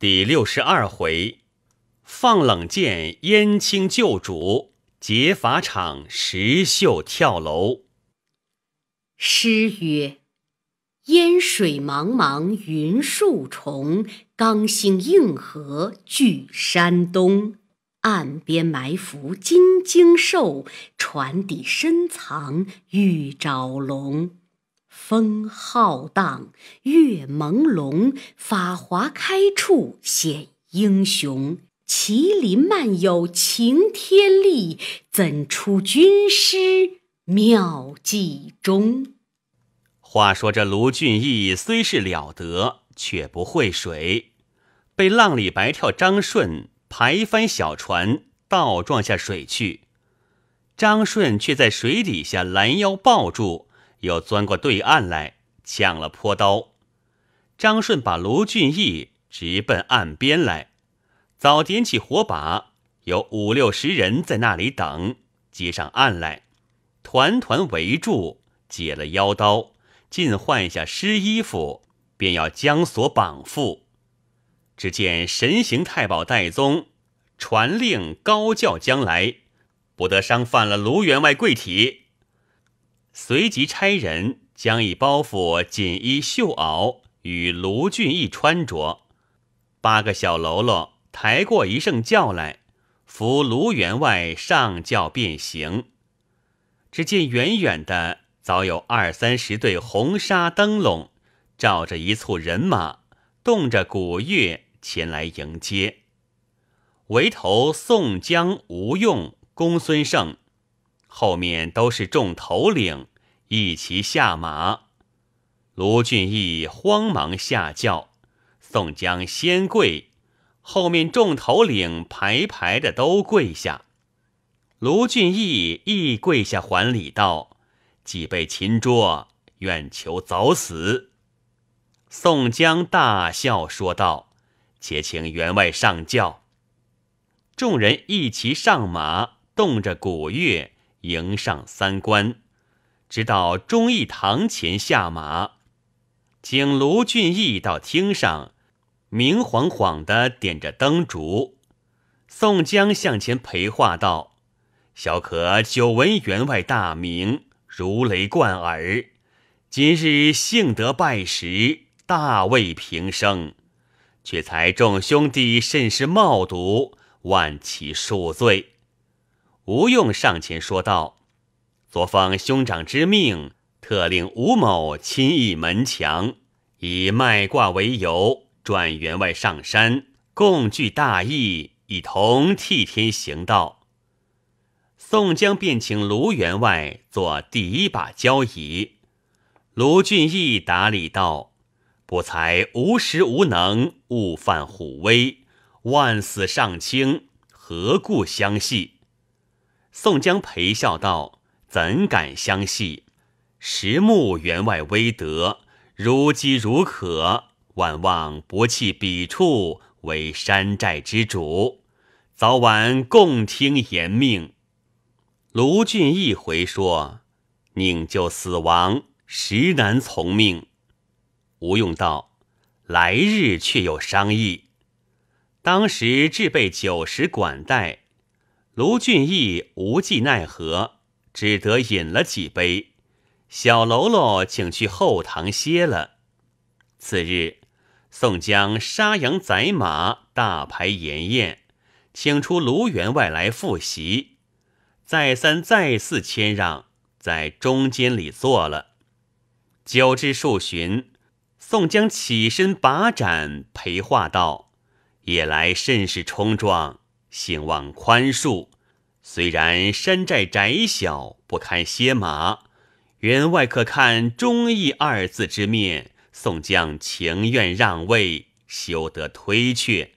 第六十二回，放冷箭燕青救主，劫法场石秀跳楼。诗曰：“烟水茫茫云树重，刚星映河聚山东。岸边埋伏金睛兽，船底深藏玉爪龙。”风浩荡，月朦胧，法华开处显英雄。麒麟漫有擎天力，怎出军师妙计中？话说这卢俊义虽是了得，却不会水，被浪里白跳张顺排翻小船，倒撞下水去。张顺却在水底下拦腰抱住。又钻过对岸来，抢了坡刀。张顺把卢俊义直奔岸边来，早点起火把，有五六十人在那里等，接上岸来，团团围住，解了腰刀，尽换下湿衣服，便要将锁绑缚。只见神行太保戴宗传令高叫将来，不得伤犯了卢员外贵体。随即差人将一包袱锦衣绣袄与卢俊义穿着，八个小喽啰抬过一圣轿来，扶卢员外上轿便行。只见远远的早有二三十对红纱灯笼，照着一簇人马，动着鼓乐前来迎接。围头宋江、吴用、公孙胜。后面都是众头领一齐下马，卢俊义慌忙下轿，宋江先跪，后面众头领排排的都跪下。卢俊义亦跪下还礼道：“既被擒捉，愿求早死。”宋江大笑说道：“且请员外上轿。”众人一齐上马，动着鼓乐。迎上三关，直到忠义堂前下马，请卢俊义到厅上，明晃晃的点着灯烛。宋江向前陪话道：“小可久闻员外大名，如雷贯耳。今日幸得拜时，大慰平生。却才众兄弟甚是冒渎，万其恕罪。”吴用上前说道：“昨奉兄长之命，特令吴某亲议门墙，以卖卦为由，转员外上山，共聚大义，一同替天行道。”宋江便请卢员外做第一把交椅。卢俊义答礼道：“不才无实无能，误犯虎威，万死尚轻，何故相系？”宋江陪笑道：“怎敢相戏？实慕员外威德，如饥如渴，万望不弃彼处，为山寨之主，早晚共听严命。”卢俊义回说：“宁就死亡，实难从命。”吴用道：“来日却有商议。”当时置备酒食管待。卢俊义无计奈何，只得饮了几杯。小喽啰请去后堂歇了。次日，宋江杀羊宰马，大排筵宴，请出卢员外来复席，再三再四谦让，在中间里坐了。久至数巡，宋江起身把盏陪话道：“也来甚是冲撞。”兴望宽恕，虽然山寨窄小，不堪歇马，员外可看忠义二字之面，宋江情愿让位，休得推却。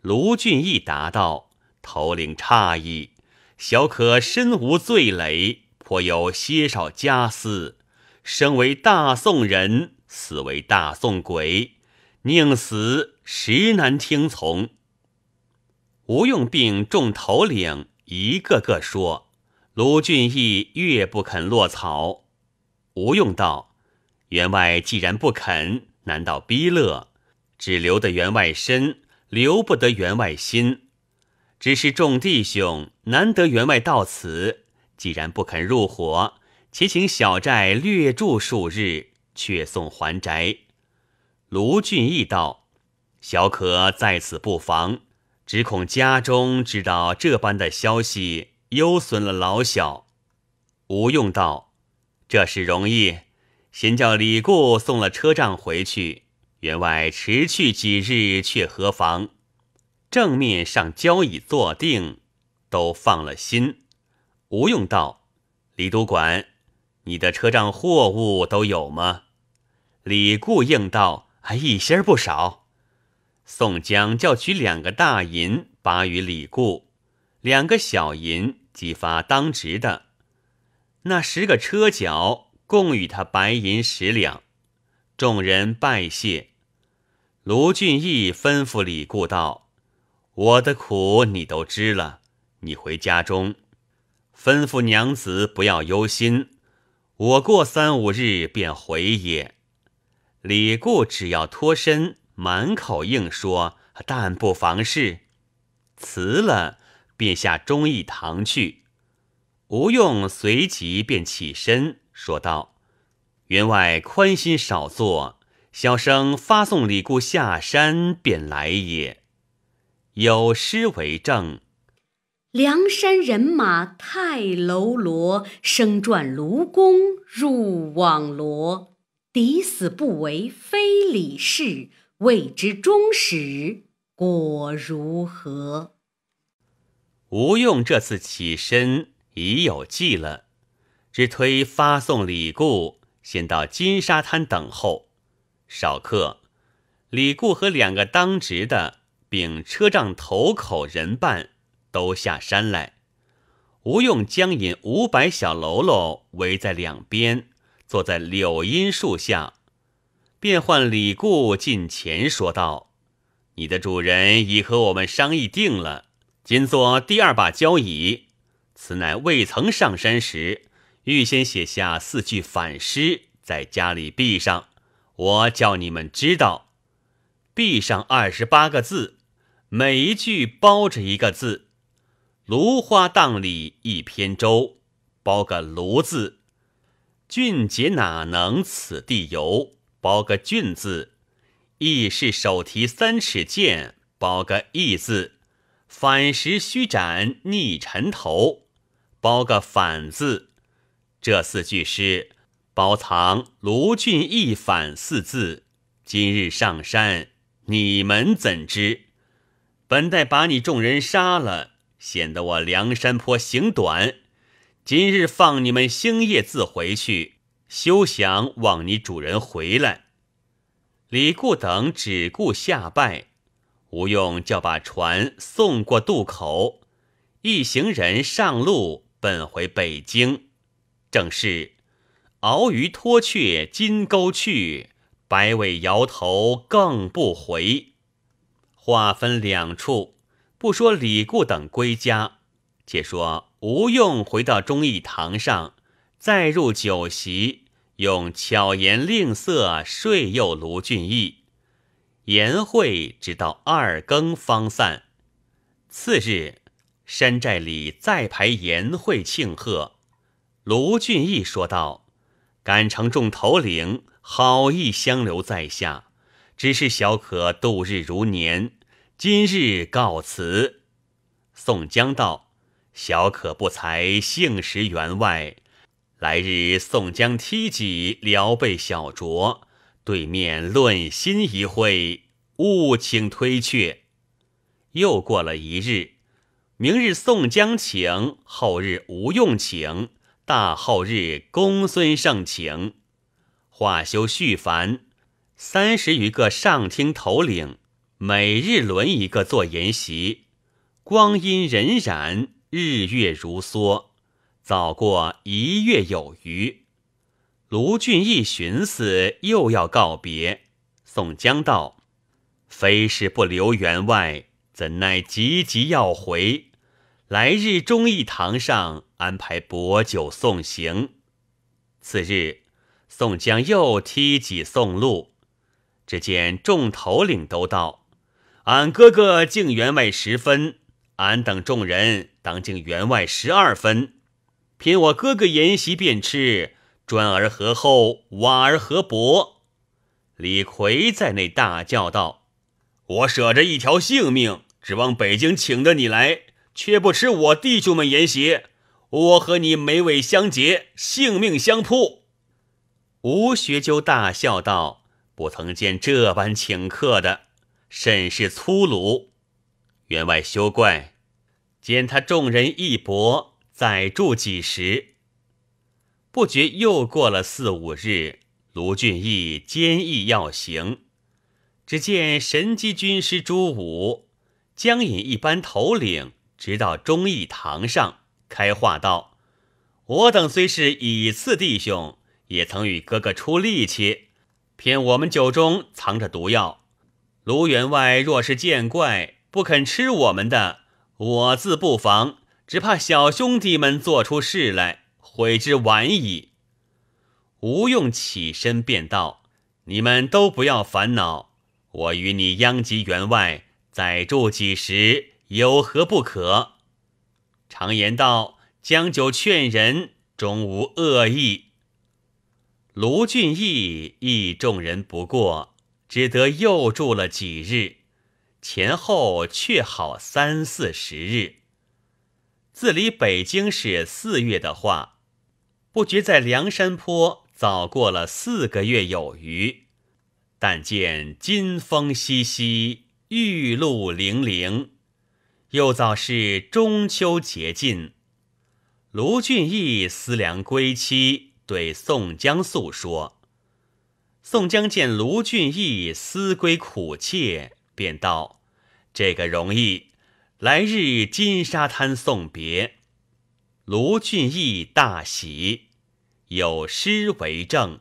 卢俊义答道：“头领诧异，小可身无罪累，颇有些少家私，生为大宋人，死为大宋鬼，宁死实难听从。”吴用并众头领一个个说：“卢俊义越不肯落草。”吴用道：“员外既然不肯，难道逼乐？只留得员外身，留不得员外心。只是众弟兄难得员外到此，既然不肯入伙，且请小寨略住数日，却送还宅。卢俊义道：“小可在此不妨，只恐家中知道这般的消息，忧损了老小。”吴用道：“这事容易，先叫李固送了车仗回去，员外迟去几日，却何妨？”正面上交椅坐定，都放了心。吴用道：“李督管，你的车仗货物都有吗？”李固应道：“还一些不少。”宋江叫取两个大银，拔与李固；两个小银，即发当值的。那十个车脚，共与他白银十两。众人拜谢。卢俊义吩咐李固道。我的苦你都知了，你回家中，吩咐娘子不要忧心，我过三五日便回也。李固只要脱身，满口应说，但不妨事，辞了便下忠义堂去。吴用随即便起身说道：“员外宽心少坐，小生发送李固下山便来也。”有诗为证：“梁山人马太喽啰，声转卢公入网罗。抵死不为非礼事，未知终始果如何？”吴用这次起身已有计了，只推发送李固先到金沙滩等候。少客，李固和两个当值的。并车仗头口人伴都下山来，吴用将引五百小喽啰围在两边，坐在柳荫树下，便唤李固近前说道：“你的主人已和我们商议定了，今做第二把交椅。此乃未曾上山时，预先写下四句反诗，在家里壁上。我叫你们知道，壁上二十八个字。”每一句包着一个字，芦花荡里一扁舟，包个芦字；俊杰哪能此地游，包个俊字；义士手提三尺剑，包个义字；反时须斩逆臣头，包个反字。这四句诗包藏卢俊义反四字。今日上山，你们怎知？本待把你众人杀了，显得我梁山坡行短。今日放你们星夜自回去，休想望你主人回来。李固等只顾下拜，吴用叫把船送过渡口，一行人上路奔回北京。正是鳌鱼脱却金钩去，摆尾摇头更不回。话分两处，不说李固等归家，且说吴用回到忠义堂上，再入酒席，用巧言令色说诱卢俊义。言会直到二更方散。次日，山寨里再排宴会庆贺。卢俊义说道：“敢承众头领好意相留在下。”只是小可度日如年，今日告辞。宋江道：“小可不才，幸识员外。来日宋江梯己聊备小酌，对面论心一会，勿请推却。”又过了一日，明日宋江请，后日吴用请，大后日公孙胜请。话休续繁。三十余个上厅头领，每日轮一个做筵席，光阴荏苒，日月如梭，早过一月有余。卢俊义寻思又要告别，宋江道：“非是不留员外，怎奈急急要回？来日忠义堂上安排薄酒送行。”次日，宋江又梯己送路。只见众头领都道：“俺哥哥敬员外十分，俺等众人当敬员外十二分。凭我哥哥筵席便吃，砖而何厚，瓦而何薄。”李逵在内大叫道：“我舍着一条性命，指望北京请得你来，却不吃我弟兄们筵席，我和你眉尾相结，性命相扑。”吴学究大笑道：“不曾见这般请客的，甚是粗鲁。员外休怪，见他众人一搏，再住几时？”不觉又过了四五日。卢俊义坚毅要行，只见神机军师朱武将引一班头领，直到忠义堂上开话道：“我等虽是以次弟兄，也曾与哥哥出力气，偏我们酒中藏着毒药。卢员外若是见怪，不肯吃我们的，我自不妨，只怕小兄弟们做出事来，悔之晚矣。”吴用起身便道：“你们都不要烦恼，我与你殃及员外，再住几时，有何不可？常言道，将酒劝人，终无恶意。”卢俊义亦众人不过，只得又住了几日，前后却好三四十日。自离北京是四月的话，不觉在梁山坡。早过了四个月有余，但见金风淅淅，玉露零零。又早是中秋节近，卢俊义思量归期，对宋江诉说。宋江见卢俊义思归苦切，便道：“这个容易，来日金沙滩送别。”卢俊义大喜。有诗为证：“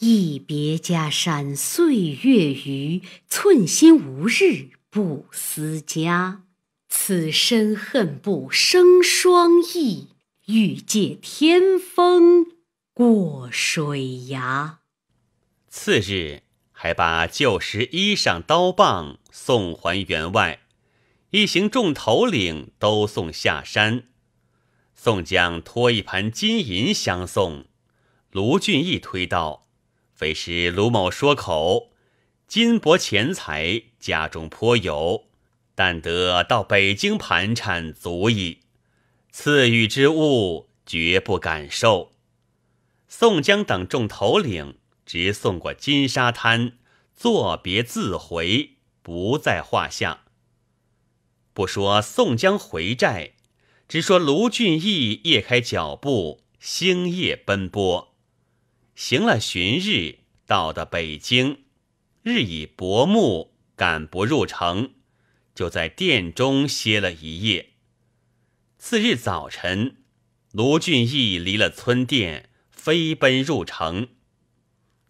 一别家山岁月余，寸心无日不思家。此身恨不生双翼，欲借天风过水崖。”次日，还把旧时衣裳刀棒送还员外，一行众头领都送下山。宋江托一盘金银相送。卢俊义推道：“非是卢某说口，金帛钱财家中颇有，但得到北京盘缠足矣。赐予之物，绝不敢受。”宋江等众头领直送过金沙滩，作别自回，不在话下。不说宋江回寨，只说卢俊义夜开脚步，星夜奔波。行了旬日，到的北京，日已薄暮，赶不入城，就在殿中歇了一夜。次日早晨，卢俊义离了村店，飞奔入城。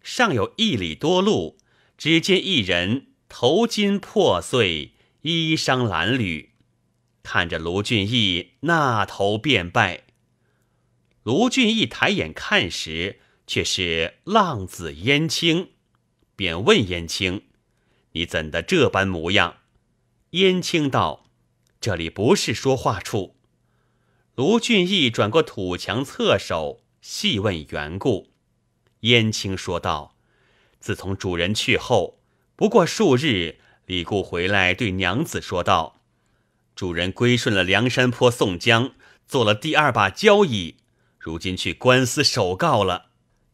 尚有一里多路，只见一人头巾破碎，衣裳褴褛，看着卢俊义，那头便拜。卢俊义抬眼看时，却是浪子燕青，便问燕青：“你怎的这般模样？”燕青道：“这里不是说话处。”卢俊义转过土墙侧手，细问缘故。燕青说道：“自从主人去后，不过数日，李固回来对娘子说道：‘主人归顺了梁山坡宋江，做了第二把交椅，如今去官司首告了。’”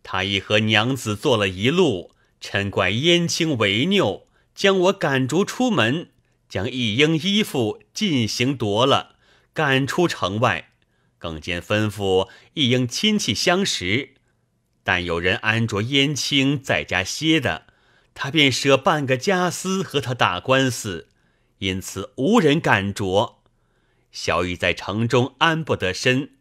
他已和娘子做了一路，嗔怪燕青违拗，将我赶逐出门，将一应衣服尽行夺了，赶出城外，更兼吩咐一应亲戚相识，但有人安着燕青在家歇的，他便舍半个家私和他打官司，因此无人敢着。小乙在城中安不得身，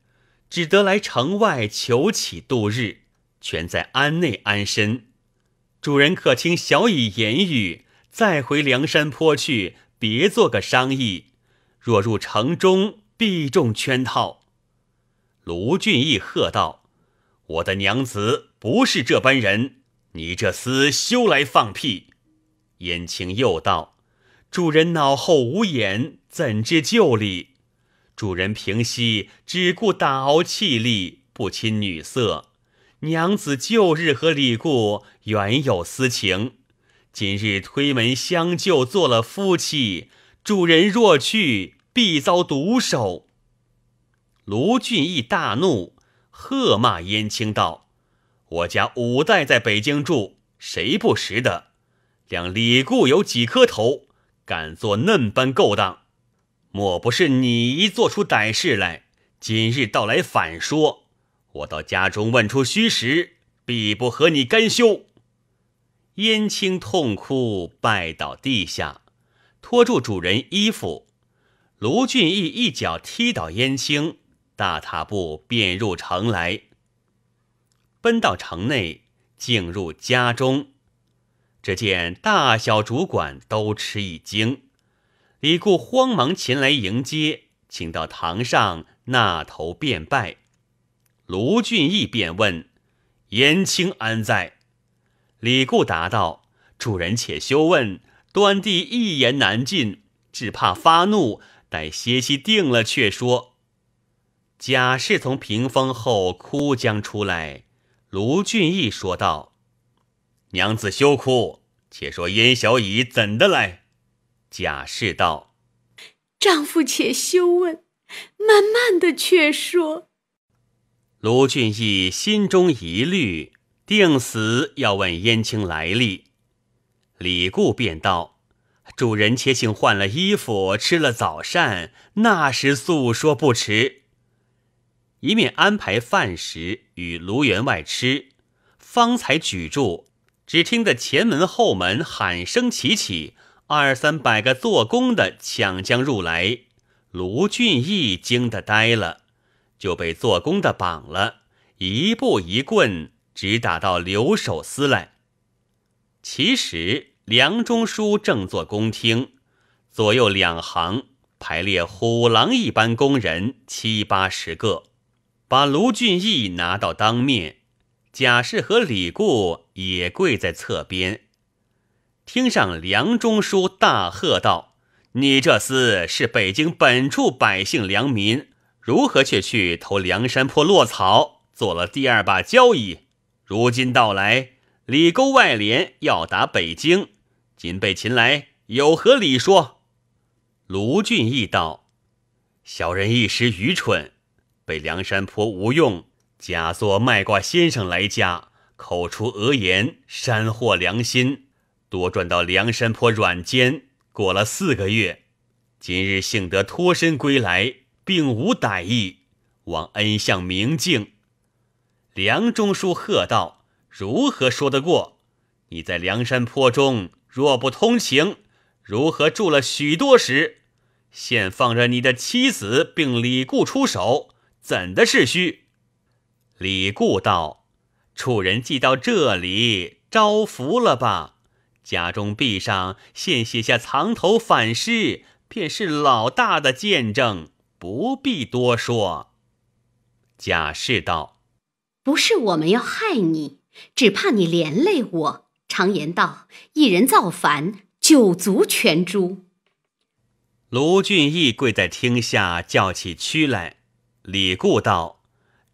只得来城外求乞度日。全在庵内安身，主人可听小乙言语，再回梁山坡去，别做个商议。若入城中，必中圈套。卢俊义喝道：“我的娘子不是这般人，你这厮休来放屁！燕青又道：“主人脑后无眼，怎知旧礼？主人平息只顾打熬气力，不亲女色。娘子旧日和李固原有私情，今日推门相救，做了夫妻。主人若去，必遭毒手。”卢俊义大怒，喝骂燕青道：“我家五代在北京住，谁不识得？两李固有几颗头，敢做嫩般勾当？莫不是你做出歹事来？今日倒来反说，我到家中问出虚实，必不和你甘休。”燕青痛哭，拜倒地下，拖住主人衣服。卢俊义一脚踢倒燕青。大踏步便入城来，奔到城内，进入家中，只见大小主管都吃一惊。李固慌忙前来迎接，请到堂上纳头便拜。卢俊义便问：“燕青安在？”李固答道：“主人且休问，端地一言难尽，只怕发怒，待歇息定了却说。”贾氏从屏风后哭将出来，卢俊义说道：“娘子休哭，且说燕小乙怎的来？”贾氏道：“丈夫且休问，慢慢的却说。”卢俊义心中疑虑，定死要问燕青来历。李固便道：“主人且请换了衣服，吃了早膳，那时诉说不迟。”一面安排饭食与卢员外吃，方才举住，只听得前门后门喊声齐起，二三百个做工的抢将入来。卢俊义惊得呆了，就被做工的绑了，一步一棍，直打到留守司来。其实梁中书正坐公厅，左右两行排列虎狼一般工人七八十个。把卢俊义拿到当面，贾氏和李固也跪在侧边。听上梁中书大喝道：“你这厮是北京本处百姓良民，如何却去投梁山坡落草，做了第二把交椅？如今到来，里沟外连要打北京，今被擒来，有何理说？”卢俊义道：“小人一时愚蠢。”被梁山坡吴用假作卖卦先生来家，口出讹言，煽惑良心，多赚到梁山坡软间。过了四个月，今日幸得脱身归来，并无歹意，望恩相明镜。梁中书喝道：“如何说得过？你在梁山坡中若不通情，如何住了许多时？现放着你的妻子并李固出手。”怎的是虚？李固道：“楚人既到这里，招福了吧？家中壁上现写下藏头反诗，便是老大的见证，不必多说。”贾氏道：“不是我们要害你，只怕你连累我。常言道，一人造反，九族全诛。”卢俊义跪在厅下，叫起屈来。李固道：“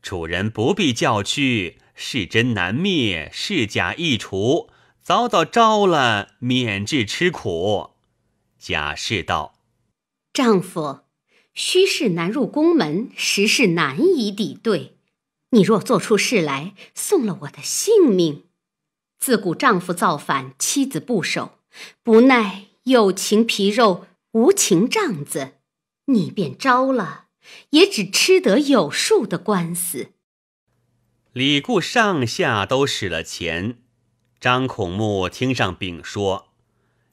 主人不必叫屈，是真难灭，是假易除，早早招了，免至吃苦。”贾氏道：“丈夫，虚事难入宫门，实事难以抵对。你若做出事来，送了我的性命。自古丈夫造反，妻子不守，不奈有情皮肉，无情帐子，你便招了。”也只吃得有数的官司。李固上下都使了钱，张孔目听上禀说：“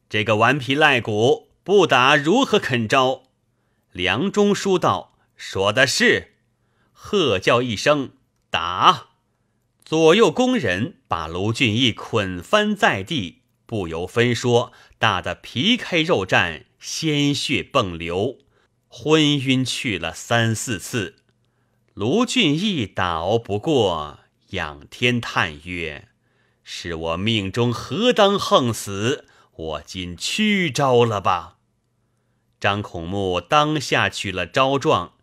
这个顽皮赖骨不打如何肯招？”梁中书道：“说的是。”喝叫一声：“打！”左右工人把卢俊义捆翻在地，不由分说，打得皮开肉绽，鲜血迸流。昏晕去了三四次，卢俊义打熬不过，仰天叹曰：“是我命中何当横死？我今屈招了吧？张孔目当下取了招状，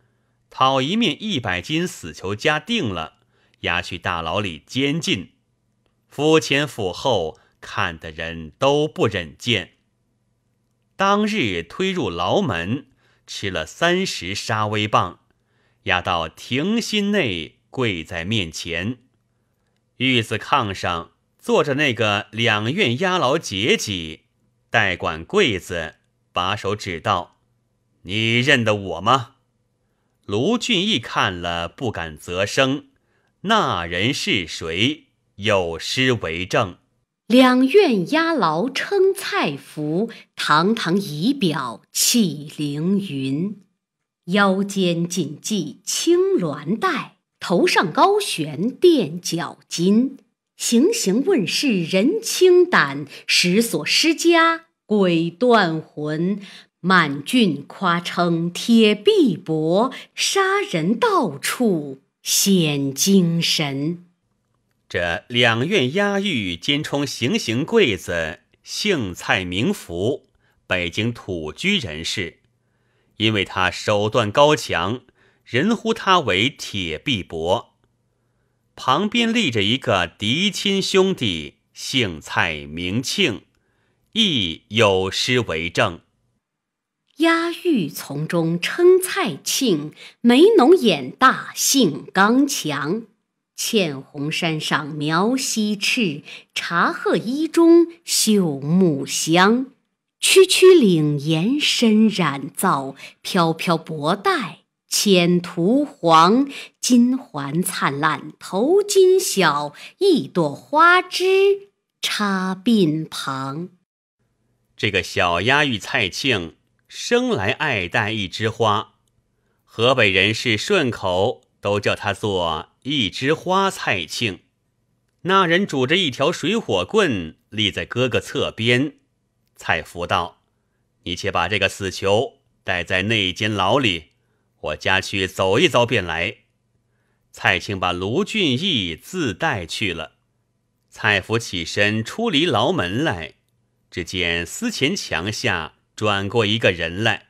讨一面一百斤死囚家定了，押去大牢里监禁。府前府后看的人都不忍见。当日推入牢门，吃了三十杀威棒，押到庭心内，跪在面前。玉子炕上坐着那个两院押牢节己，代管柜子，把手指道：“你认得我吗？”卢俊义看了，不敢啧声。那人是谁？有诗为证：“两院压牢称菜福，堂堂仪表气凌云。腰间锦系青鸾带，头上高悬垫脚巾。行行问世人轻胆，十所施家鬼断魂。满郡夸称铁臂膊，杀人到处显精神。”这两院押狱兼充行刑柜子，姓蔡名福，北京土居人士。因为他手段高强，人呼他为铁臂伯。旁边立着一个嫡亲兄弟，姓蔡名庆，亦有诗为证：押狱从中称蔡庆，眉浓眼大，性刚强。茜红山上描西赤，茶褐衣中绣木香。区区领檐深染皂，飘飘薄带浅涂黄。金环灿烂头巾小，一朵花枝插鬓旁。这个小丫玉蔡庆生来爱戴一枝花，河北人士顺口都叫他做。一枝花菜庆，那人拄着一条水火棍立在哥哥侧边。蔡福道：“你且把这个死囚带在内监牢里，我家去走一遭便来。”蔡庆把卢俊义自带去了。蔡福起身出离牢门来，只见司前墙下转过一个人来，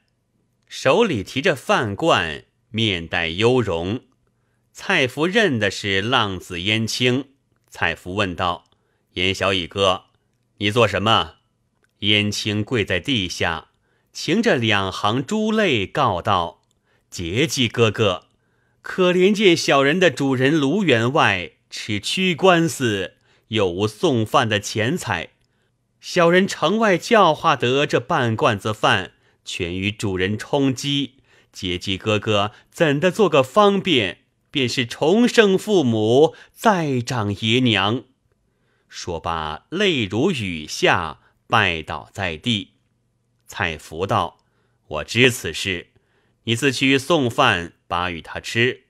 手里提着饭罐，面带忧容。蔡福认的是浪子燕青，蔡福问道：“燕小乙哥，你做什么？”燕青跪在地下，噙着两行珠泪，告道：“节季哥哥，可怜见小人的主人卢员外吃屈官司，又无送饭的钱财，小人城外教化得这半罐子饭，全与主人充饥。节季哥哥怎的做个方便？”便是重生父母，再长爷娘。说罢，泪如雨下，拜倒在地。蔡福道：“我知此事，你自去送饭，把与他吃。”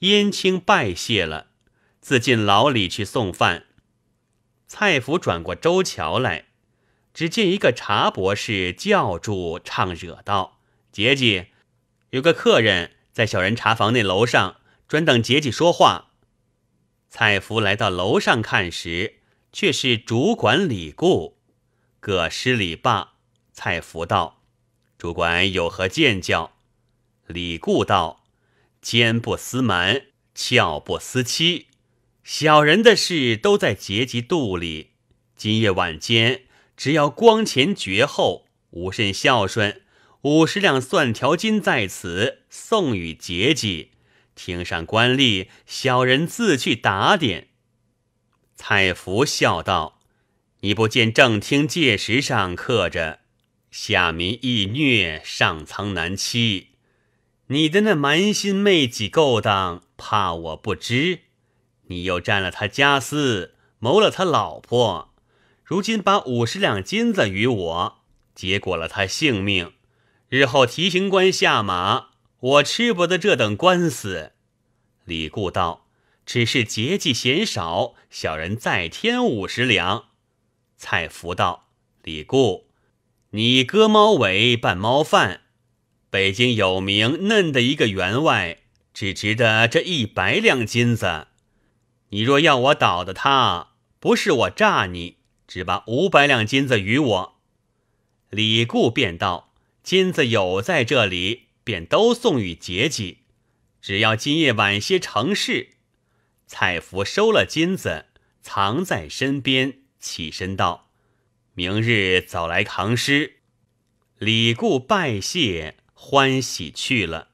燕青拜谢了，自进牢里去送饭。蔡福转过周桥来，只见一个茶博士叫住，唱惹道：“姐姐，有个客人在小人茶房那楼上。”专等节气说话。蔡福来到楼上看时，却是主管李固。各施礼罢，蔡福道：“主管有何见教？”李固道：“奸不思瞒，俏不思欺。小人的事都在节气肚里。今夜晚间，只要光前绝后，无甚孝顺，五十两蒜条金在此，送与节气。”厅上官吏，小人自去打点。蔡福笑道：“你不见正厅界石上刻着‘下民易虐，上苍难欺’？你的那蛮心昧己勾当，怕我不知？你又占了他家私，谋了他老婆，如今把五十两金子与我，结果了他性命。日后提刑官下马。”我吃不得这等官司。李固道：“只是节气嫌少，小人再添五十两。”蔡福道：“李固，你割猫尾拌猫饭，北京有名嫩的一个员外，只值得这一百两金子。你若要我倒的他，不是我诈你，只把五百两金子与我。”李固便道：“金子有在这里，便都送与节己。只要今夜晚些成事。”蔡福收了金子，藏在身边，起身道：“明日早来扛尸。”李固拜谢，欢喜去了。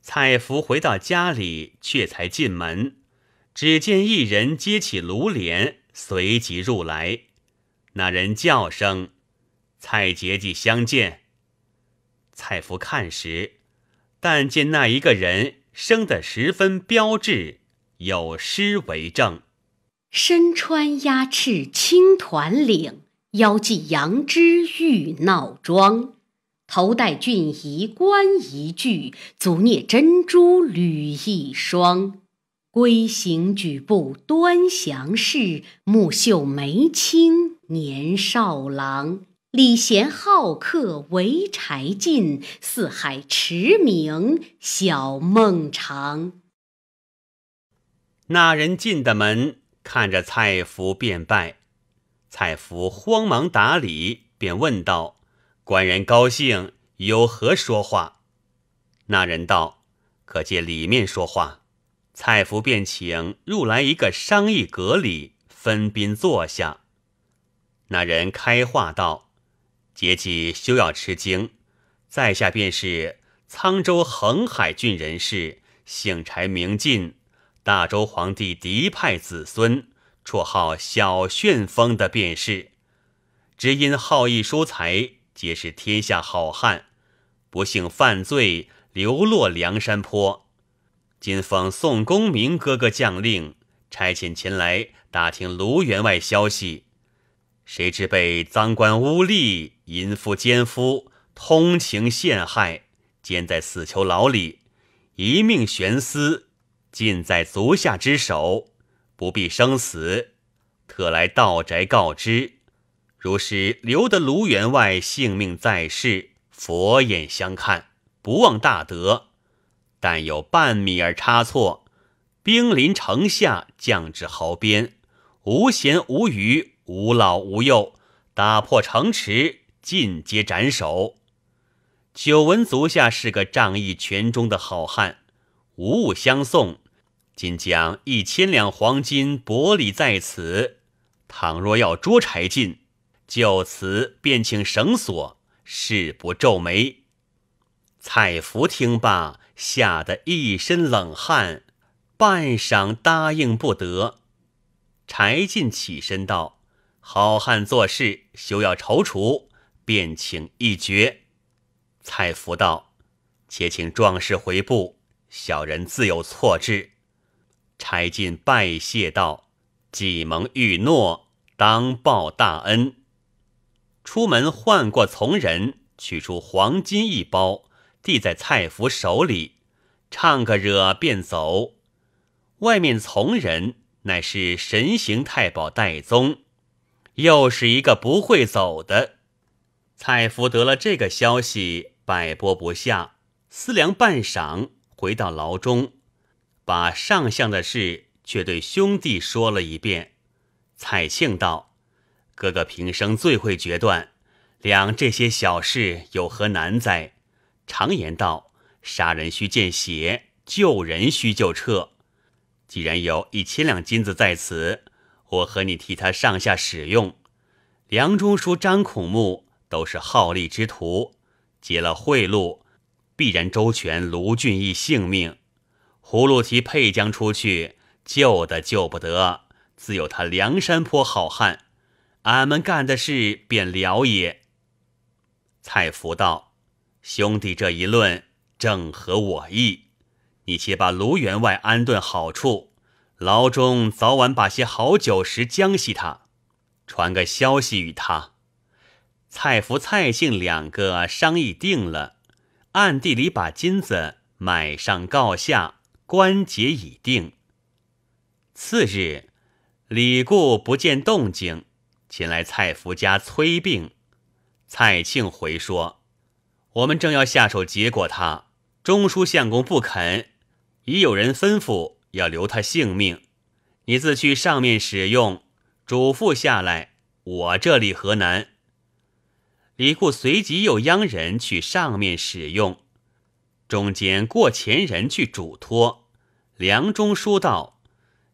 蔡福回到家里，却才进门，只见一人接起炉帘，随即入来。那人叫声。蔡节季相见，蔡福看时，但见那一个人生得十分标致，有诗为证：身穿鸦翅青团领，腰系羊脂玉闹装，头戴俊仪冠一具，足蹑珍珠履一双。龟行举步端详视，目秀眉清年少郎。礼贤好客为柴进，四海驰名小孟尝。那人进的门，看着蔡福便拜。蔡福慌忙打礼，便问道：“官人高兴，有何说话？”那人道：“可借里面说话。”蔡福便请入来一个商议阁里，分宾坐下。那人开话道。节季休要吃惊，在下便是沧州横海郡人士，姓柴名进，大周皇帝嫡派子孙，绰号小旋风的便是。只因好逸疏财，结识天下好汉，不幸犯罪，流落梁山坡。今奉宋公明哥哥将令，差遣前来打听卢员外消息。谁知被赃官污吏、淫妇奸夫通情陷害，监在死囚牢里，一命悬丝，尽在足下之手，不必生死。特来道宅告知，如是留得卢员外性命在世，佛眼相看，不忘大德。但有半米而差错，兵临城下，降至壕边，无闲无余。无老无幼，打破城池，尽皆斩首。久闻足下是个仗义权忠的好汉，无物相送，今将一千两黄金薄礼在此。倘若要捉柴进，就此便请绳索，誓不皱眉。蔡福听罢，吓得一身冷汗，半晌答应不得。柴进起身道。好汉做事，休要踌躇，便请一决。蔡福道：“且请壮士回部，小人自有错置。”柴进拜谢道：“既蒙玉诺，当报大恩。”出门唤过从人，取出黄金一包，递在蔡福手里，唱个惹便走。外面从人乃是神行太保戴宗。又是一个不会走的，蔡福得了这个消息，百拨不下，思量半晌，回到牢中，把上相的事却对兄弟说了一遍。蔡庆道：“哥哥平生最会决断，两这些小事有何难哉？常言道，杀人须见血，救人须救彻。既然有一千两金子在此。”我和你替他上下使用，梁中书、张孔目都是好利之徒，结了贿赂，必然周全卢俊义性命。葫芦提配将出去，救的救不得，自有他梁山坡好汉，俺们干的事便了也。蔡福道：“兄弟这一论正合我意，你且把卢员外安顿好处。”牢中早晚把些好酒食将息他，传个消息与他。蔡福、蔡庆两个商议定了，暗地里把金子买上告下，关节已定。次日，李固不见动静，前来蔡福家催病。蔡庆回说：“我们正要下手结果他，中书相公不肯，已有人吩咐。”要留他性命，你自去上面使用，嘱咐下来，我这里何难？”李固随即又央人去上面使用，中间过前人去嘱托。梁中书道：“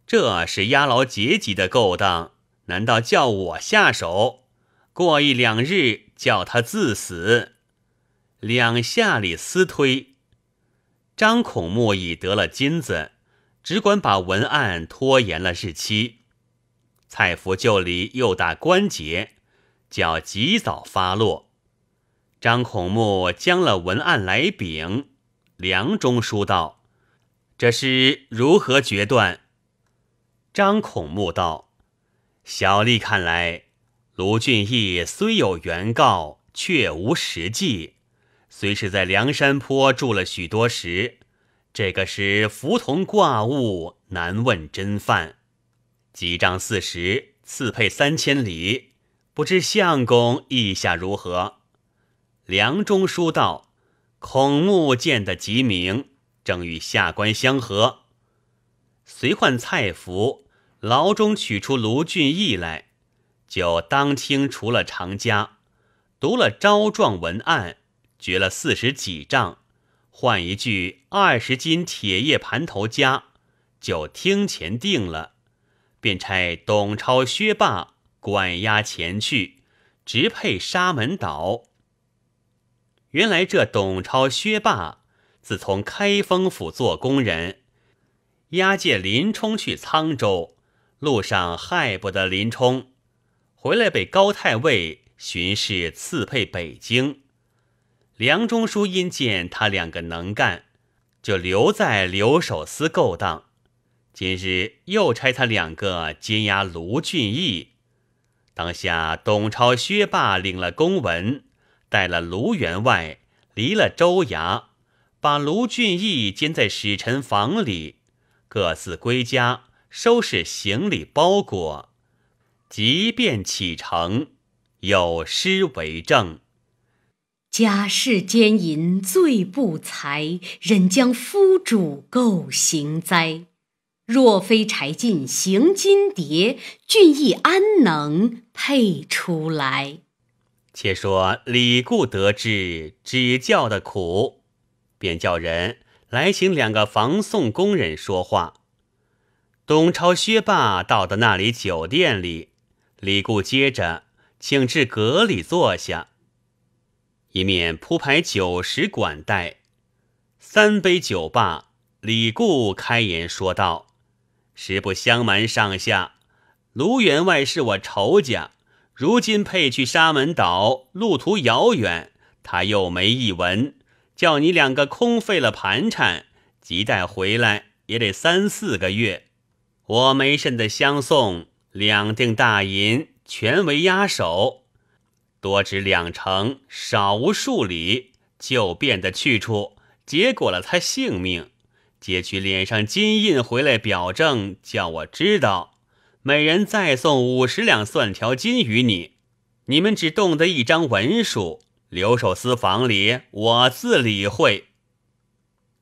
这是押牢劫级的勾当，难道叫我下手？过一两日，叫他自死。”两下里私推，张孔目已得了金子，只管把文案拖延了日期。蔡福就里又打关节。叫及早发落。张孔目将了文案来禀梁中书道：“这是如何决断？”张孔目道：“小吏看来，卢俊义虽有原告，却无实际。虽是在梁山坡住了许多时，这个是服同挂物，难问真犯。几丈四十，赐配三千里。”不知相公意下如何？梁中书道：“孔目见得极明，正与下官相合。”随唤蔡福，牢中取出卢俊义来，就当厅除了长家，读了招状文案，决了四十几丈，换一具二十斤铁叶盘头枷，就听前定了，便差董超、薛霸。管押前去，直配沙门岛。原来这董超、薛霸自从开封府做工人，押解林冲去沧州，路上害不得林冲，回来被高太尉巡视赐配北京。梁中书因见他两个能干，就留在留守司勾当。今日又差他两个监押卢俊义。当下，董超、薛霸领了公文，带了卢员外，离了州衙，把卢俊义监在使臣房里，各自归家，收拾行李包裹，即便启程，有诗为证：“家世奸淫罪不才，忍将夫主构行哉。”若非柴进行金蝶，俊逸安能配出来？且说李固得知只教的苦，便叫人来请两个防送工人说话。董超、薛霸到的那里酒店里，李固接着请至阁里坐下，一面铺排酒食管待。三杯酒罢，李固开言说道。实不相瞒上下，卢员外是我仇家，如今配去沙门岛，路途遥远，他又没一文，叫你两个空费了盘缠，急待回来也得三四个月。我没甚的相送，两锭大银全为压手，多值两成，少无数里，就变的去处，结果了他性命。截取脸上金印回来表证，叫我知道，每人再送五十两蒜条金与你。你们只动得一张文书，留守私房里，我自理会。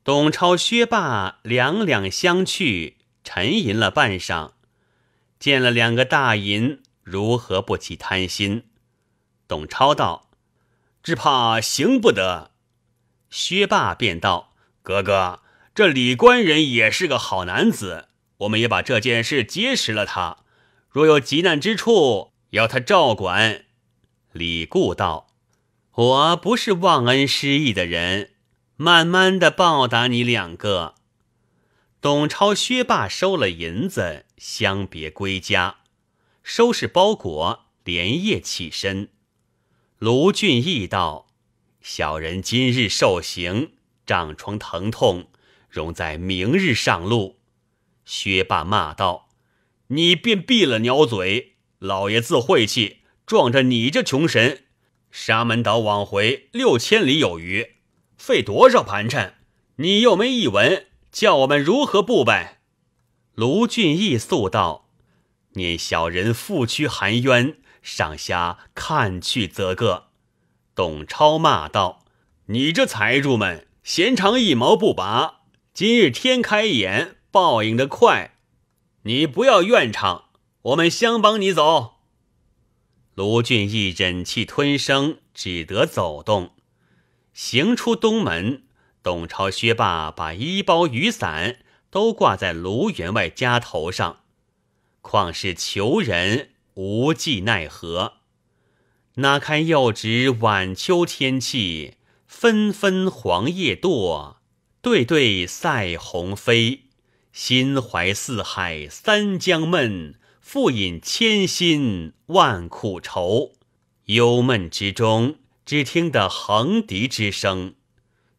董超、薛霸两两相去，沉吟了半晌，见了两个大银，如何不起贪心？董超道：“只怕行不得。”薛霸便道：“哥哥。”这李官人也是个好男子，我们也把这件事结识了他。若有急难之处，要他照管。李固道：“我不是忘恩失义的人，慢慢的报答你两个。”董超、薛霸收了银子，相别归家，收拾包裹，连夜起身。卢俊义道：“小人今日受刑，胀疮疼痛。”容在明日上路。薛霸骂道：“你便闭了鸟嘴！老爷自晦气，撞着你这穷神。沙门岛往回六千里有余，费多少盘缠？你又没一文，叫我们如何不拜？”卢俊义诉道：“念小人负屈含冤，上下看去则个。”董超骂道：“你这财主们，闲长一毛不拔！”今日天开眼，报应的快，你不要怨唱，我们相帮你走。卢俊义忍气吞声，只得走动。行出东门，董超、薛霸把衣包、雨伞都挂在卢员外家头上，况是求人，无计奈何。哪堪又值晚秋天气，纷纷黄叶堕，对对赛鸿飞。心怀四海三江闷，复饮千辛万苦愁。忧闷之中，只听得横笛之声。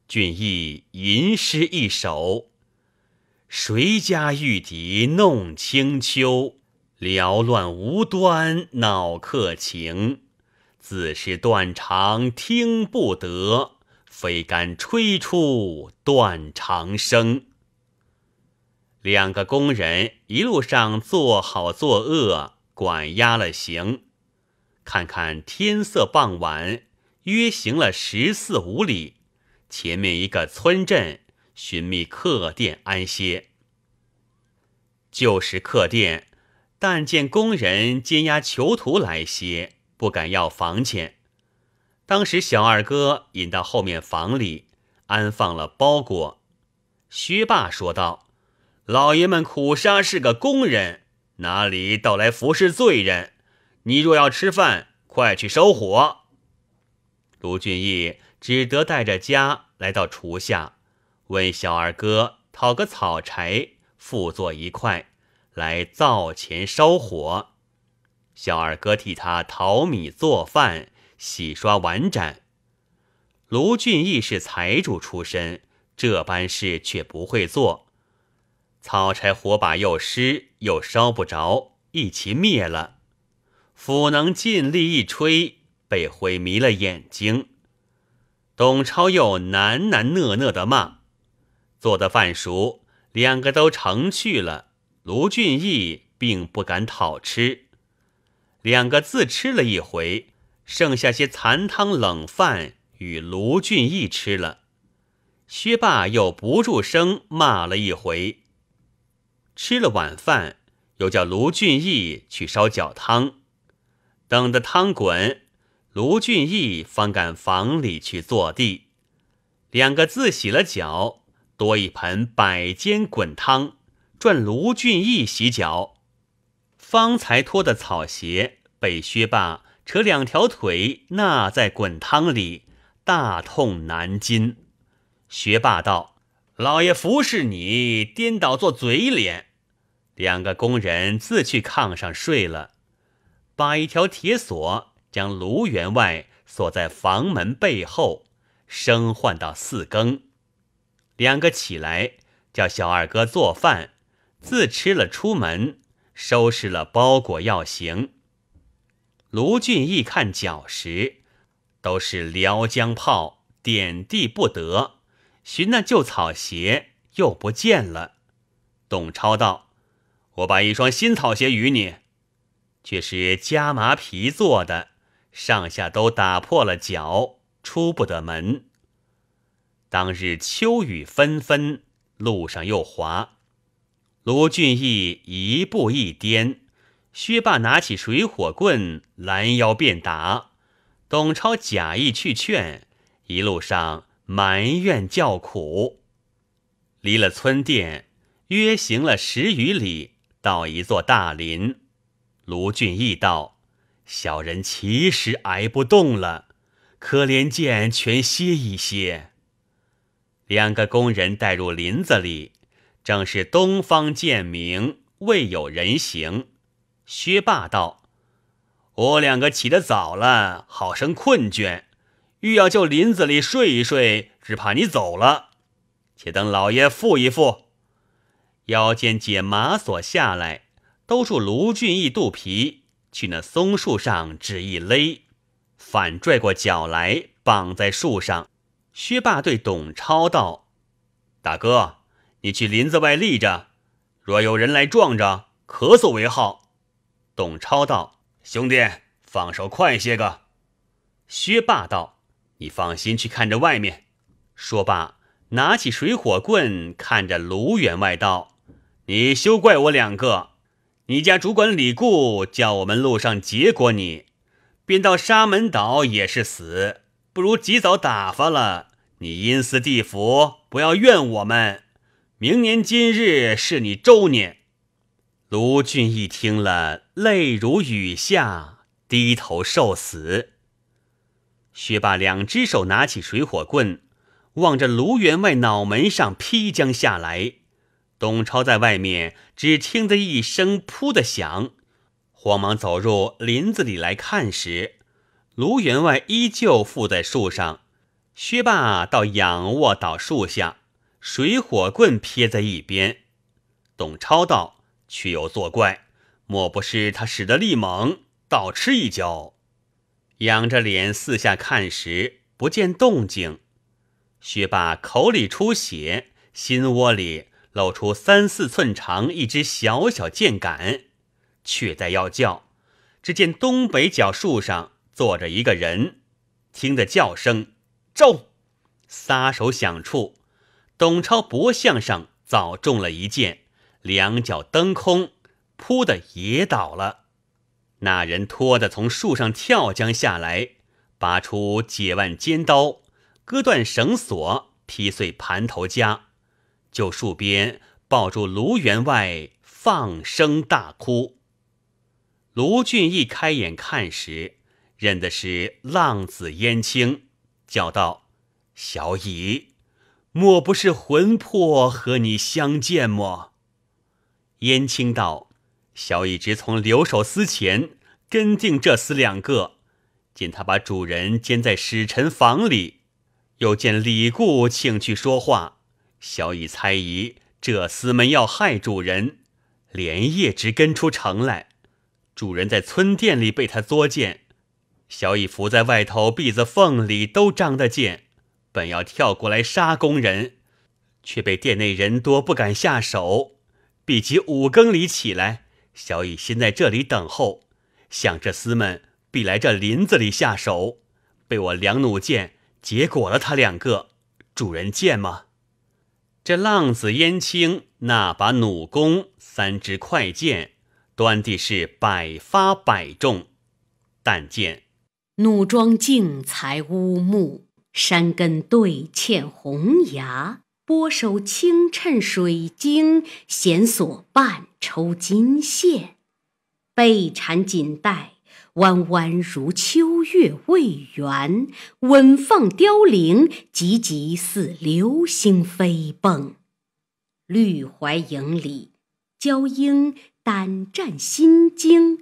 俊逸吟诗一首：“谁家玉笛弄清秋，缭乱无端恼客情。”自是断肠听不得，非敢吹出断肠声。两个工人一路上做好做恶，管押了行。看看天色傍晚，约行了十四五里，前面一个村镇，寻觅客店安歇。旧时客店，但见工人监押囚徒来歇。不敢要房钱，当时小二哥引到后面房里，安放了包裹。薛霸说道：“老爷们苦杀是个工人，哪里到来服侍罪人？你若要吃饭，快去收火。”卢俊义只得带着家来到厨下，问小二哥讨个草柴，复做一块，来灶前烧火。小二哥替他淘米做饭、洗刷碗盏。卢俊义是财主出身，这般事却不会做。草柴火把又湿又烧不着，一齐灭了。斧能尽力一吹，被灰迷了眼睛。董超又喃喃讷讷的骂。做的饭熟，两个都成去了。卢俊义并不敢讨吃。两个自吃了一回，剩下些残汤冷饭与卢俊义吃了。薛霸又不住声骂了一回。吃了晚饭，又叫卢俊义去烧脚汤。等得汤滚，卢俊义方敢房里去坐地。两个自洗了脚，多一盆百间滚汤，转卢俊义洗脚。方才脱的草鞋被薛霸扯两条腿纳在滚汤里，大痛难禁。薛霸道：“老爷服侍你，颠倒做嘴脸。”两个工人自去炕上睡了，把一条铁锁将卢员外锁在房门背后，生唤到四更。两个起来叫小二哥做饭，自吃了出门。收拾了包裹要行。卢俊义看脚时，都是辽江泡，点地不得。寻那旧草鞋又不见了。董超道：“我把一双新草鞋与你，却是加麻皮做的，上下都打破了脚，出不得门。当日秋雨纷纷，路上又滑。”卢俊义一步一颠，薛霸拿起水火棍拦腰便打。董超假意去劝，一路上埋怨叫苦。离了村店，约行了十余里，到一座大林。卢俊义道：“小人其实挨不动了，可怜见全歇一歇。”两个工人带入林子里。正是东方渐明，未有人行。薛霸道：“我两个起得早了，好生困倦，欲要就林子里睡一睡，只怕你走了。且等老爷复一复。”腰间解马索下来，兜住卢俊义肚皮，去那松树上只一勒，反拽过脚来，绑在树上。薛霸对董超道：“大哥。”你去林子外立着，若有人来撞着，咳嗽为号。董超道：“兄弟，放手快些个。”薛霸道：“你放心去看着外面。”说罢，拿起水火棍，看着卢员外道：“你休怪我两个，你家主管李固叫我们路上结果你，便到沙门岛也是死，不如及早打发了。你阴司地府不要怨我们。明年今日是你周年。卢俊义听了，泪如雨下，低头受死。薛霸两只手拿起水火棍，望着卢员外脑门上劈将下来。董超在外面只听得一声“噗”的响，慌忙走入林子里来看时，卢员外依旧附在树上，薛霸倒仰卧倒树下，水火棍撇在一边。董超道：“却有作怪，莫不是他使得力猛，倒吃一跤？”仰着脸四下看时，不见动静。薛霸口里出血，心窝里。露出三四寸长一支小小箭杆，却在要叫。只见东北角树上坐着一个人，听得叫声“咒”，撒手响处，董超脖项上早中了一箭，两脚蹬空，扑的也倒了。那人拖的从树上跳将下来，拔出解腕尖刀，割断绳索，劈碎盘头夹。就树边抱住卢员外，放声大哭。卢俊义开眼看时，认的是浪子燕青，叫道：“小乙，莫不是魂魄和你相见么？”燕青道：“小乙直从留守司前跟定这厮两个，见他把主人监在使臣房里，又见李固请去说话。”小乙猜疑这厮们要害主人，连夜直跟出城来。主人在村店里被他作见，小乙伏在外头鼻子缝里都张得见，本要跳过来杀工人，却被店内人多不敢下手。比及五更里起来，小乙先在这里等候，想这厮们必来这林子里下手，被我两弩箭结果了他两个。主人见吗？这浪子燕青那把弩弓，三支快箭，端的是百发百中。但见弩装竞才乌木，山根对嵌红牙，拨手轻衬水晶，弦索半抽金线，背缠锦带。弯弯如秋月未圆，稳放凋零，急急似流星飞蹦。绿槐影里，娇莺胆战心惊；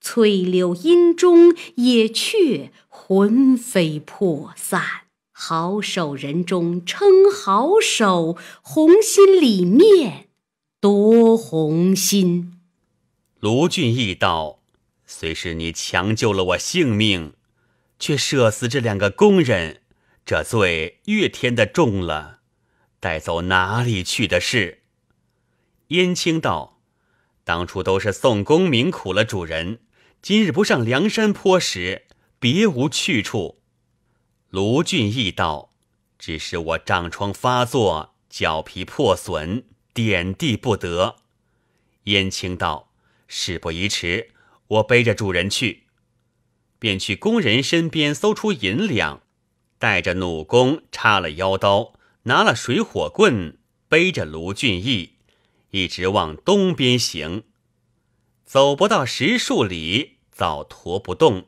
翠柳阴中，野雀魂飞魄散。好手人中称好手，红心里面多红心。卢俊义道。虽是你抢救了我性命，却射死这两个工人，这罪越添的重了。带走哪里去的事？燕青道：“当初都是宋公明苦了主人，今日不上梁山坡时，别无去处。”卢俊义道：“只是我胀疮发作，脚皮破损，点地不得。”燕青道：“事不宜迟。”我背着主人去，便去工人身边搜出银两，带着弩弓，插了腰刀，拿了水火棍，背着卢俊义，一直往东边行。走不到十数里，早驮不动。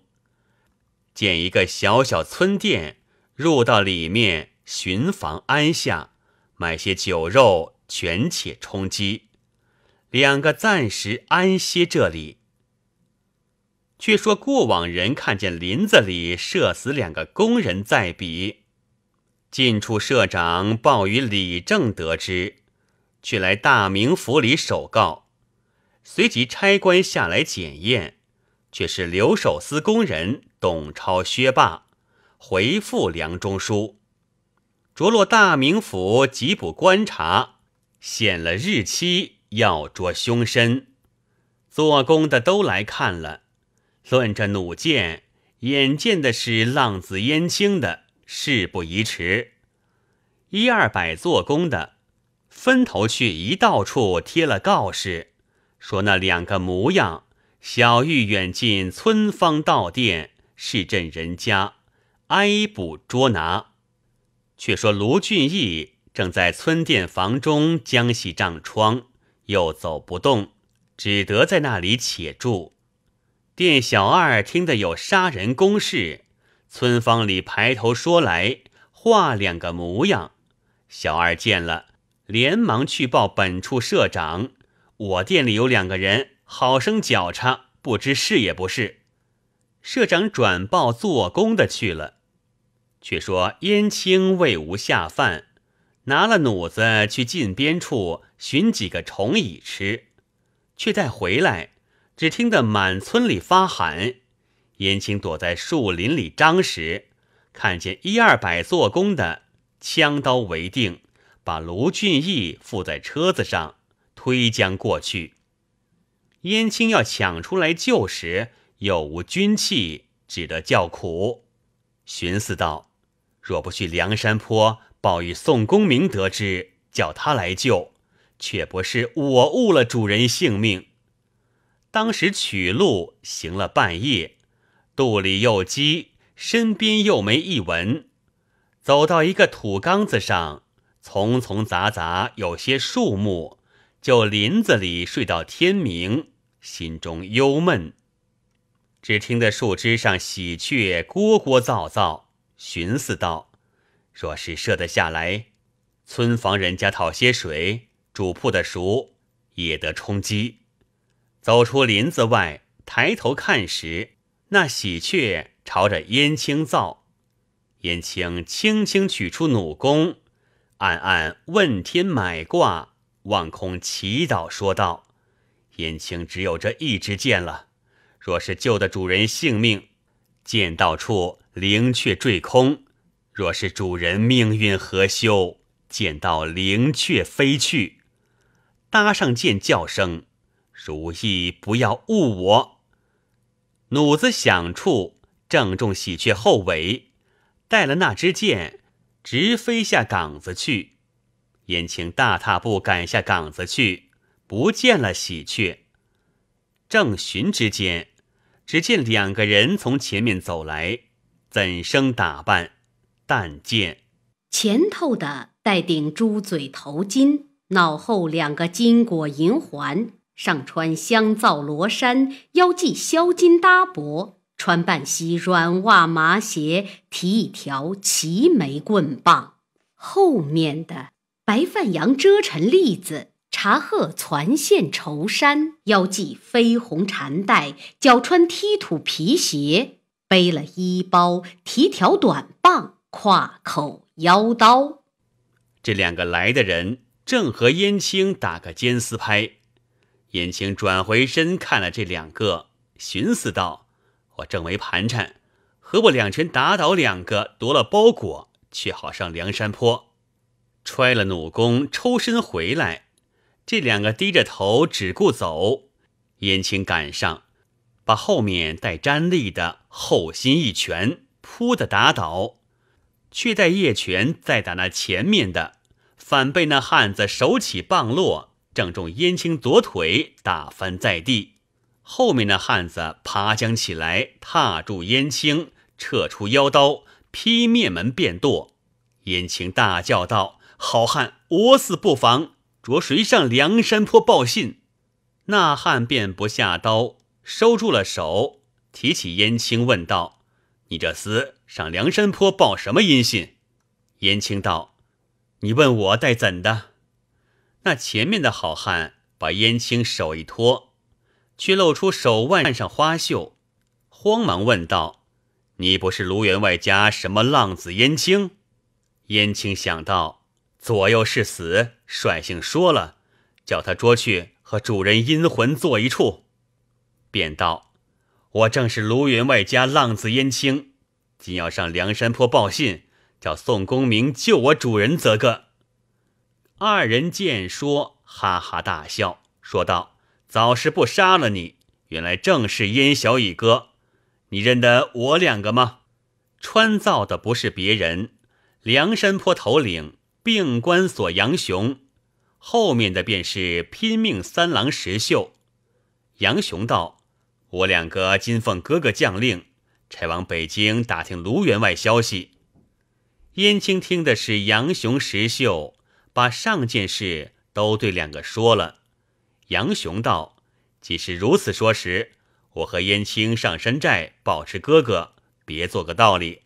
见一个小小村店，入到里面寻房安下，买些酒肉，全且充饥。两个暂时安歇这里。却说过往人看见林子里射死两个工人在比，近处社长报与李正得知，却来大名府里首告，随即差官下来检验，却是留守司工人董超、薛霸，回复梁中书，着落大名府缉捕观察，显了日期，要捉凶身，做工的都来看了。论着弩箭，眼见的是浪子燕青的，事不宜迟。一二百做工的，分头去一道处贴了告示，说那两个模样，小玉远近村坊道店，市镇人家，挨捕捉拿。却说卢俊义正在村店房中将洗帐窗，又走不动，只得在那里且住。店小二听得有杀人公事，村坊里排头说来，画两个模样。小二见了，连忙去报本处社长：“我店里有两个人，好生狡诈，不知是也不是。”社长转报做工的去了。却说燕青为无下饭，拿了弩子去近边处寻几个虫蚁吃，却待回来，只听得满村里发喊。燕青躲在树林里张时，看见一二百做工的枪刀为定，把卢俊义附在车子上推将过去。燕青要抢出来救时，又无军器，只得叫苦，寻思道。若不去梁山坡报与宋公明得知，叫他来救，却不是我误了主人性命。当时取路行了半夜，肚里又饥，身边又没一文，走到一个土缸子上，丛丛杂杂有些树木，就林子里睡到天明，心中忧闷。只听得树枝上喜鹊聒聒噪噪。寻思道：“若是射得下来，村房人家讨些水，主铺的熟也得充饥。”走出林子外，抬头看时，那喜鹊朝着燕青造。燕青轻轻取出弩弓，暗暗问天买卦，望空祈祷，说道：“燕青只有这一支箭了，若是救得主人性命，箭到处。”灵雀坠空，若是主人命运何休？见到灵雀飞去，搭上箭叫声：“如意不要误我！”弩子响处，正中喜鹊后尾，带了那支箭，直飞下岗子去。燕青大踏步赶下岗子去，不见了喜鹊。正寻之间，只见两个人从前面走来。怎生打扮？但见前头的戴顶猪嘴头巾，脑后两个金果银环，上穿香皂罗衫，腰系销金搭帛，穿半袭软袜麻鞋，提一条齐眉棍棒。后面的白范阳遮尘栗子，茶褐攒线绸衫，腰系绯红缠带，脚穿踢土皮鞋。背了衣包，提条短棒，挎口腰刀。这两个来的人正和燕青打个尖丝拍。燕青转回身看了这两个，寻思道：“我正为盘缠，何不两拳打倒两个，夺了包裹，却好上梁山坡？”揣了弩弓，抽身回来。这两个低着头，只顾走。燕青赶上。把后面带粘力的后心一拳扑的打倒，却待叶拳再打那前面的，反被那汉子手起棒落，正中燕青左腿，打翻在地。后面那汉子爬将起来，踏住燕青，撤出腰刀，劈面门便剁。燕青大叫道：“好汉，我死不防！着谁上梁山坡报信？”那汉便不下刀。收住了手，提起燕青问道：“你这厮上梁山坡报什么音信？”燕青道：“你问我待怎的？”那前面的好汉把燕青手一托，却露出手腕上花绣，慌忙问道：“你不是卢员外家什么浪子燕青？”燕青想到左右是死，率性说了，叫他捉去和主人阴魂坐一处。便道：“我正是卢员外家浪子燕青，今要上梁山坡报信，叫宋公明救我主人则个。”二人见说，哈哈大笑，说道：“早是不杀了你，原来正是燕小乙哥。你认得我两个吗？穿造的不是别人，梁山坡头领并关锁杨雄，后面的便是拼命三郎石秀。”杨雄道。我两个今奉哥哥将令，差往北京打听卢员外消息。燕青听的是杨雄、石秀，把上件事都对两个说了。杨雄道：“既是如此说时，我和燕青上山寨保持哥哥，别做个道理。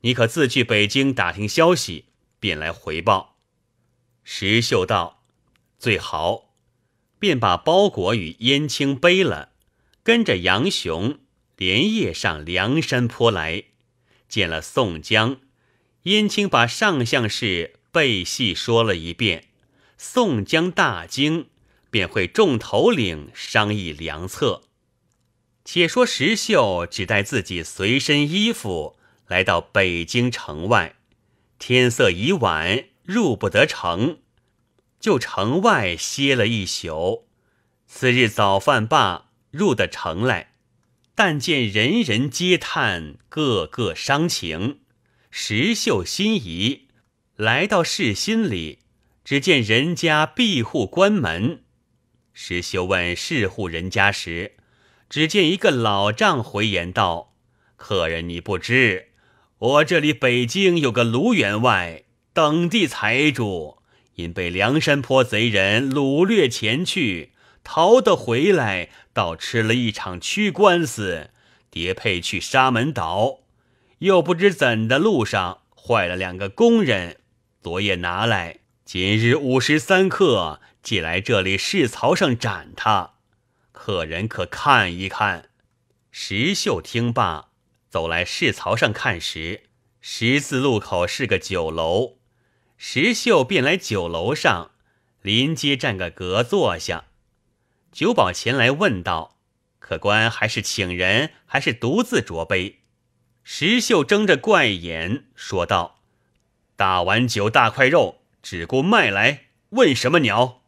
你可自去北京打听消息，便来回报。”石秀道：“最好。”便把包裹与燕青背了，跟着杨雄连夜上梁山坡来，见了宋江。燕青把上相事背细说了一遍，宋江大惊，便会众头领商议良策。且说石秀只带自己随身衣服来到北京城外，天色已晚，入不得城，就城外歇了一宿。次日早饭罢，入得城来，但见人人皆叹，个个伤情。石秀心疑，来到市心里，只见人家闭户关门。石秀问是户人家时，只见一个老丈回言道：“客人你不知，我这里北京有个卢员外，等地财主，因被梁山坡贼人掳掠前去，逃得回来，倒吃了一场屈官司，叠配去沙门岛。”又不知怎的，路上坏了两个工人，昨夜拿来，今日午时三刻寄来这里市曹上斩他。客人可看一看。石秀听罢，走来市曹上看时，十字路口是个酒楼，石秀便来酒楼上临街占个阁坐下。酒保前来问道：“客官还是请人，还是独自酌杯？”石秀睁着怪眼说道：“大碗酒，大块肉，只顾卖来，问什么鸟？”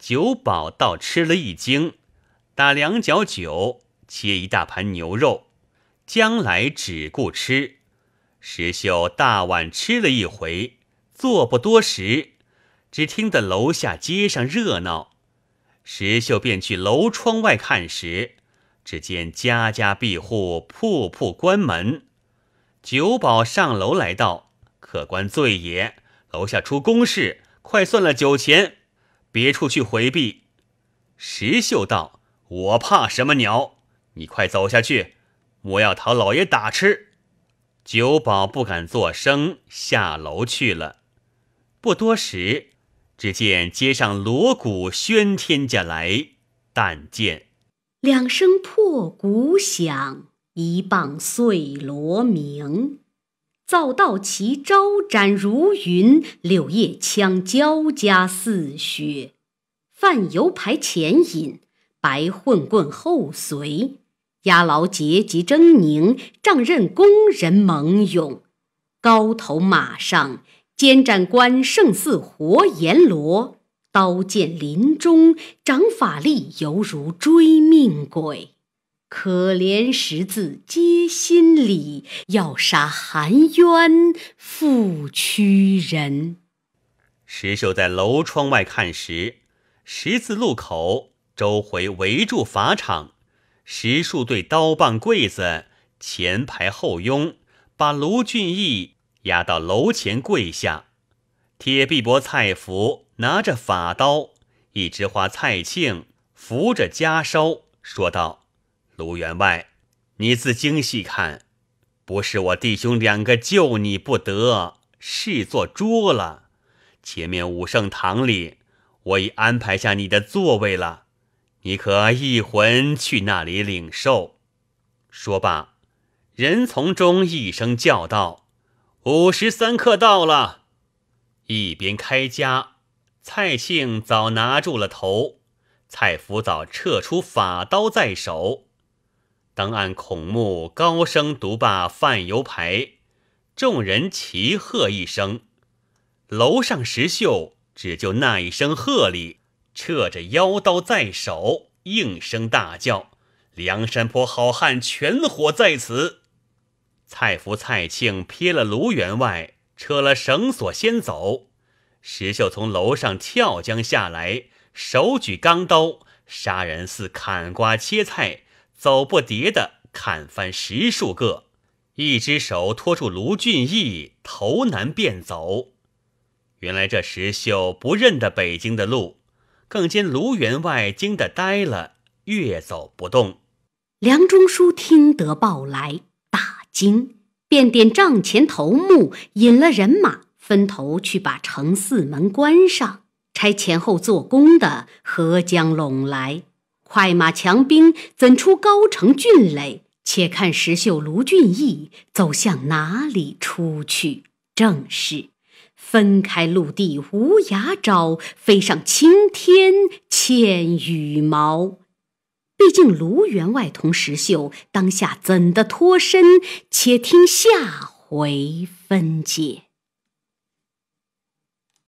酒保倒吃了一惊，打两角酒，切一大盘牛肉，将来只顾吃。石秀大碗吃了一回，坐不多时，只听得楼下街上热闹，石秀便去楼窗外看时。只见家家闭户，铺铺关门。酒保上楼来道：“客官醉也，楼下出公事，快算了酒钱，别处去回避。”石秀道：“我怕什么鸟？你快走下去，我要讨老爷打吃。”酒保不敢作声，下楼去了。不多时，只见街上锣鼓喧天家来，但见。两声破鼓响，一棒碎锣鸣。早到旗招展如云，柳叶枪交加似雪。范油排前引，白混棍后随。押牢节级狰狞，仗刃工人猛勇。高头马上，监斩官胜似活阎罗。刀剑林中，掌法力犹如追命鬼。可怜识字皆心里，要杀含冤负屈人。石秀在楼窗外看时，十字路口周回围住法场，十数对刀棒柜子前排后拥，把卢俊义押到楼前跪下。铁臂膊蔡福。拿着法刀，一枝花蔡庆扶着家梢，说道：“卢员外，你自精细看，不是我弟兄两个救你不得，是做捉了。前面武圣堂里，我已安排下你的座位了，你可一魂去那里领受。”说罢，人从中一声叫道：“午时三刻到了。”一边开家。蔡庆早拿住了头，蔡福早撤出法刀在手。当按孔目高声读罢范油牌，众人齐喝一声。楼上石秀只就那一声喝里，撤着腰刀在手，应声大叫：“梁山坡好汉全伙在此！”蔡福、蔡庆撇了卢员外，扯了绳索先走。石秀从楼上跳江下来，手举钢刀，杀人似砍瓜切菜，走不迭的砍翻十数个，一只手托住卢俊义，头南便走。原来这石秀不认得北京的路，更见卢员外惊得呆了，越走不动。梁中书听得报来，大惊，便点帐前头目，引了人马，分头去把城四门关上，差前后做工的合江拢来。快马强兵怎出高城峻垒？且看石秀、卢俊义走向哪里出去？正是分开陆地无涯沼，飞上青天欠羽毛。毕竟卢员外同石秀当下怎的脱身？且听下回分解。